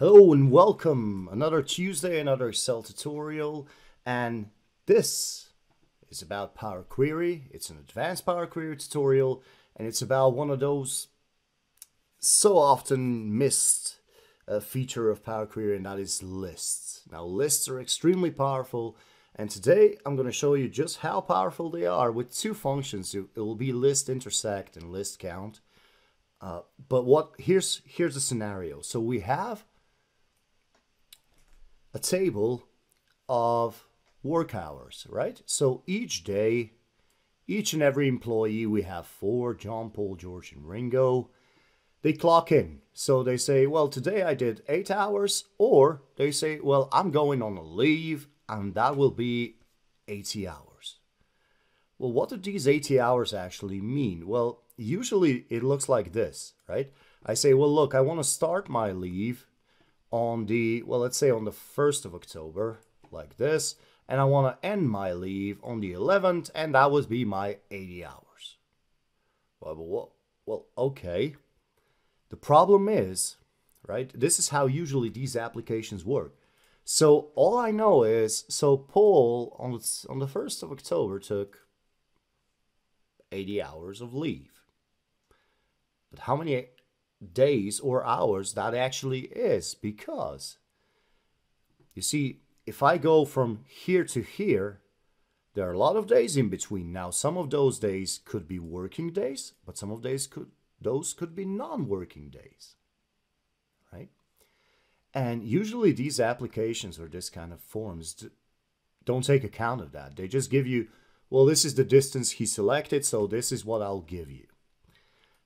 Hello and welcome. Another Tuesday, another Excel tutorial. And this is about Power Query. It's an advanced Power Query tutorial. And it's about one of those so often missed uh, feature of Power Query, and that is lists. Now, lists are extremely powerful. And today I'm going to show you just how powerful they are with two functions. It will be list intersect and list count. Uh, but what here's here's the scenario. So we have a table of work hours, right? So each day, each and every employee, we have four, John, Paul, George, and Ringo, they clock in. So they say, well, today I did eight hours, or they say, well, I'm going on a leave, and that will be 80 hours. Well, what do these 80 hours actually mean? Well, usually it looks like this, right? I say, well, look, I want to start my leave on the, well, let's say on the 1st of October, like this, and I want to end my leave on the 11th, and that would be my 80 hours. Well, well, okay. The problem is, right, this is how usually these applications work. So all I know is, so Paul on the, on the 1st of October took 80 hours of leave. But how many days or hours that actually is because you see if I go from here to here there are a lot of days in between. Now some of those days could be working days but some of days could those could be non-working days right? And usually these applications or this kind of forms don't take account of that. They just give you well this is the distance he selected so this is what I'll give you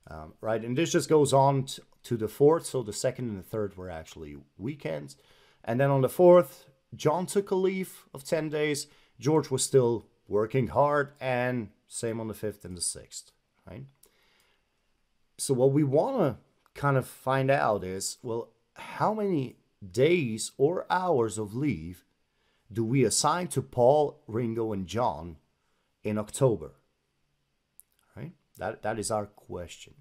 um, right, and this just goes on to the fourth, so the second and the third were actually weekends. And then on the fourth, John took a leave of 10 days. George was still working hard, and same on the fifth and the sixth, right? So, what we want to kind of find out is well, how many days or hours of leave do we assign to Paul, Ringo, and John in October? That, that is our question.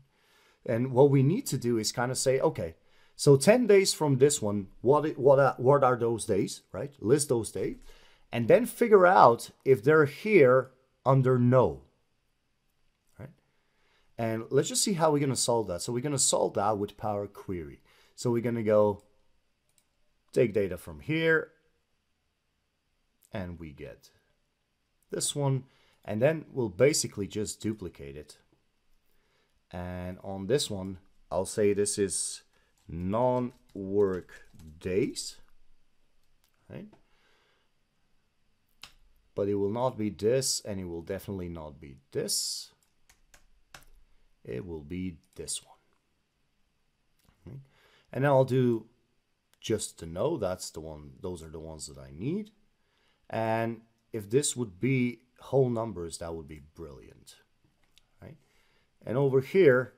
And what we need to do is kind of say, okay, so 10 days from this one, what, what, are, what are those days, right? List those days. And then figure out if they're here under no. Right? And let's just see how we're going to solve that. So we're going to solve that with Power Query. So we're going to go take data from here. And we get this one. And then we'll basically just duplicate it and on this one, I'll say this is non-work days, right? But it will not be this, and it will definitely not be this. It will be this one. Right? And I'll do just to know that's the one, those are the ones that I need. And if this would be whole numbers, that would be brilliant. And over here,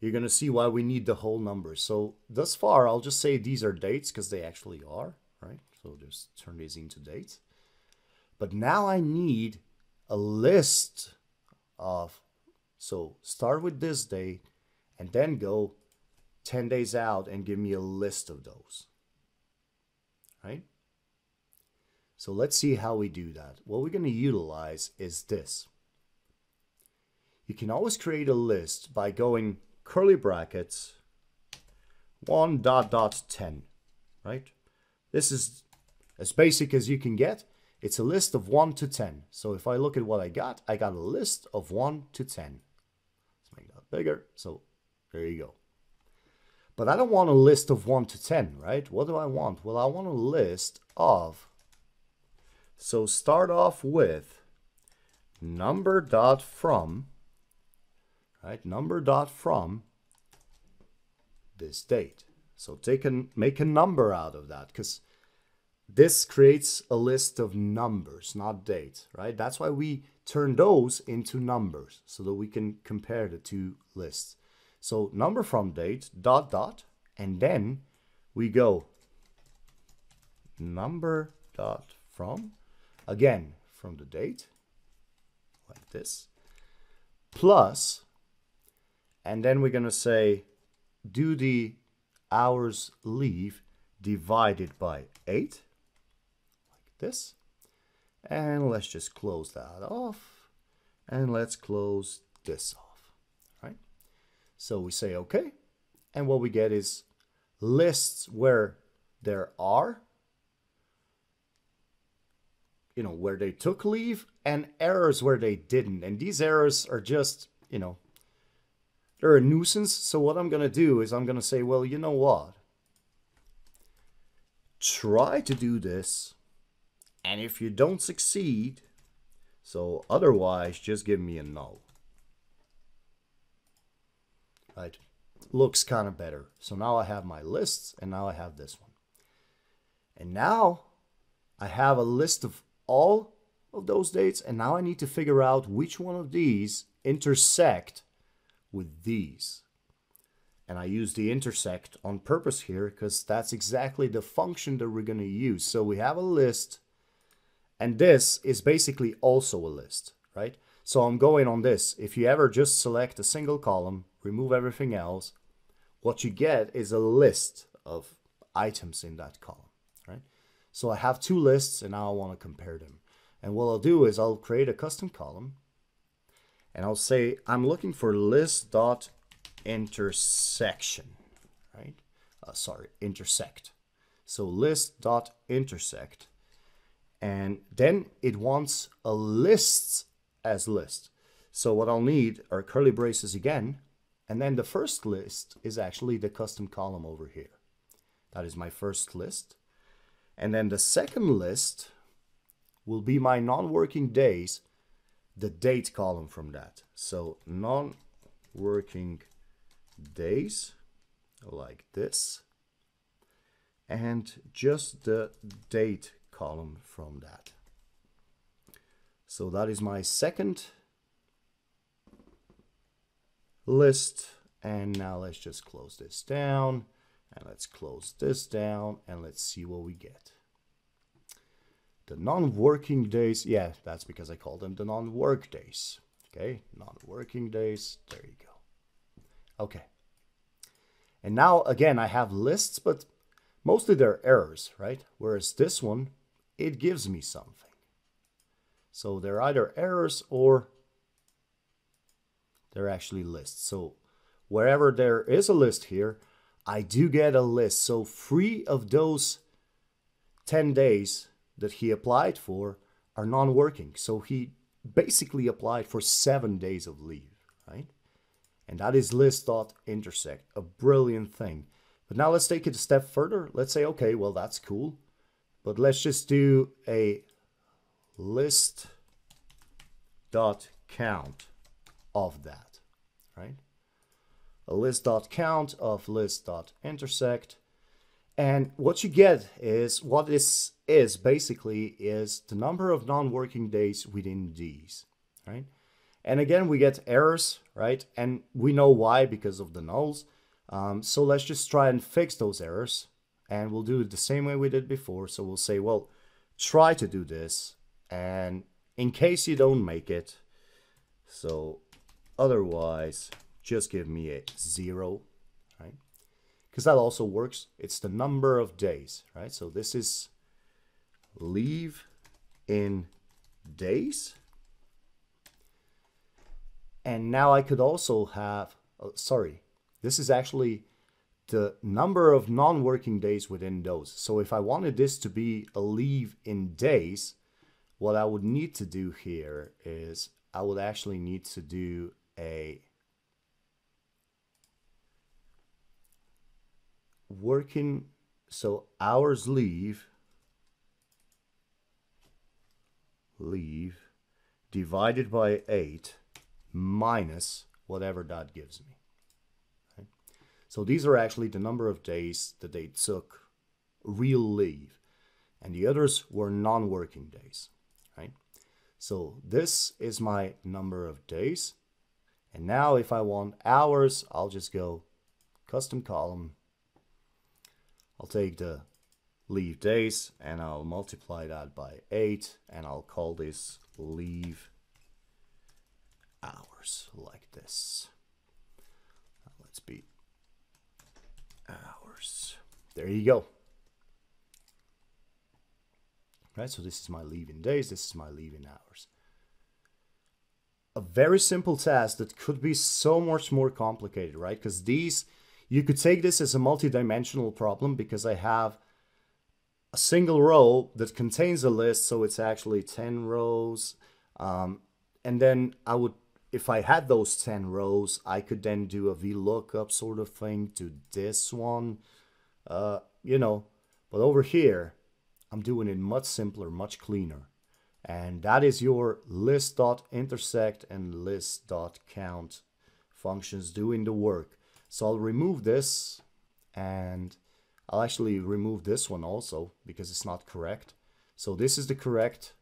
you're going to see why we need the whole number. So thus far, I'll just say these are dates because they actually are, right? So just turn these into dates. But now I need a list of, so start with this date and then go 10 days out and give me a list of those, right? So let's see how we do that. What we're going to utilize is this you can always create a list by going curly brackets 1 dot dot 10, right? This is as basic as you can get. It's a list of 1 to 10. So if I look at what I got, I got a list of 1 to 10. Let's make that bigger. So there you go. But I don't want a list of 1 to 10, right? What do I want? Well, I want a list of, so start off with number dot from right? Number dot from this date. So take a, make a number out of that because this creates a list of numbers, not dates, right? That's why we turn those into numbers so that we can compare the two lists. So number from date, dot, dot, and then we go number dot from, again, from the date, like this, plus and then we're going to say do the hours leave divided by 8, like this. And let's just close that off. And let's close this off, right? So we say OK. And what we get is lists where there are, you know, where they took leave and errors where they didn't. And these errors are just, you know, they're a nuisance. So what I'm going to do is I'm going to say, well, you know what? Try to do this. And if you don't succeed, so otherwise, just give me a null. Right? Looks kind of better. So now I have my lists and now I have this one. And now I have a list of all of those dates and now I need to figure out which one of these intersect with these. And I use the intersect on purpose here because that's exactly the function that we're going to use. So we have a list and this is basically also a list, right? So I'm going on this. If you ever just select a single column, remove everything else, what you get is a list of items in that column, right? So I have two lists and now I want to compare them. And what I'll do is I'll create a custom column and I'll say I'm looking for list dot intersection, right? Uh, sorry, intersect. So list dot intersect, and then it wants a lists as list. So what I'll need are curly braces again, and then the first list is actually the custom column over here. That is my first list. And then the second list will be my non-working days, the date column from that. So non-working days, like this. And just the date column from that. So that is my second list. And now let's just close this down. And let's close this down and let's see what we get. The non-working days, yeah, that's because I call them the non-work days. Okay, non-working days, there you go. Okay. And now, again, I have lists, but mostly they're errors, right? Whereas this one, it gives me something. So they're either errors or they're actually lists. So wherever there is a list here, I do get a list. So three of those 10 days that he applied for are non-working. So he basically applied for seven days of leave, right? And that is list.intersect, a brilliant thing. But now let's take it a step further. Let's say, okay, well, that's cool. But let's just do a list dot count of that, right? A list dot count of list dot intersect. And what you get is what this is basically is the number of non-working days within these, right? And again, we get errors, right? And we know why because of the nulls. Um, so let's just try and fix those errors. And we'll do it the same way we did before. So we'll say, well, try to do this. And in case you don't make it, so otherwise, just give me a zero, right? Because that also works. It's the number of days, right? So this is leave in days. And now I could also have, oh, sorry, this is actually the number of non-working days within those. So if I wanted this to be a leave in days, what I would need to do here is I would actually need to do a working, so hours leave, leave divided by 8 minus whatever that gives me. So these are actually the number of days that they took real leave. And the others were non-working days, right? So this is my number of days. And now if I want hours, I'll just go custom column. I'll take the leave days and I'll multiply that by 8 and I'll call this leave hours like this. Let's be hours. There you go. right? So this is my leaving days, this is my leaving hours. A very simple task that could be so much more complicated, right? Because these, you could take this as a multi-dimensional problem because I have single row that contains a list, so it's actually 10 rows. Um, and then I would, if I had those 10 rows, I could then do a VLOOKUP sort of thing to this one, uh, you know. But over here, I'm doing it much simpler, much cleaner. And that is your list.intersect and list.count functions doing the work. So I'll remove this and I'll actually remove this one also because it's not correct. So this is the correct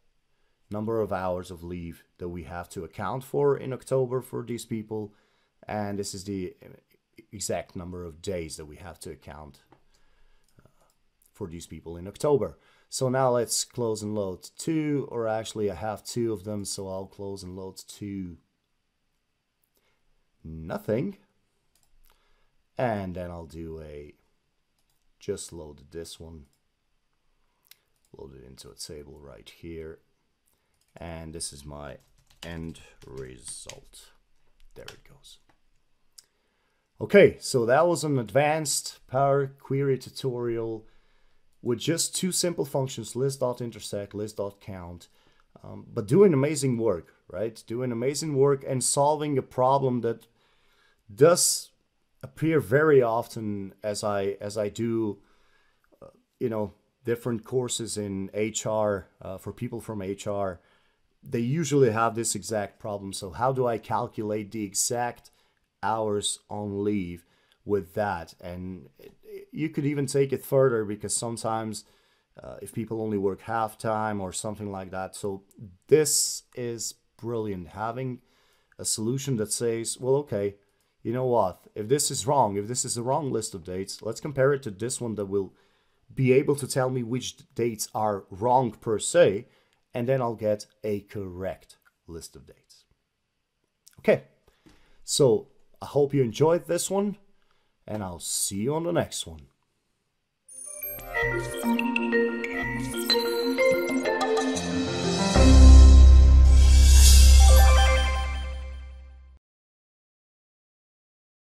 number of hours of leave that we have to account for in October for these people. And this is the exact number of days that we have to account uh, for these people in October. So now let's close and load to, or actually I have two of them, so I'll close and load to. Nothing. And then I'll do a just loaded this one. Load it into a table right here. And this is my end result. There it goes. Okay so that was an advanced power query tutorial with just two simple functions list.intersect list.count um, but doing amazing work right? Doing amazing work and solving a problem that does appear very often as I as I do, uh, you know, different courses in HR uh, for people from HR. They usually have this exact problem. So how do I calculate the exact hours on leave with that? And it, you could even take it further because sometimes uh, if people only work half time or something like that. So this is brilliant having a solution that says, well, okay, you know what, if this is wrong, if this is the wrong list of dates, let's compare it to this one that will be able to tell me which dates are wrong per se, and then I'll get a correct list of dates. Okay, so I hope you enjoyed this one, and I'll see you on the next one.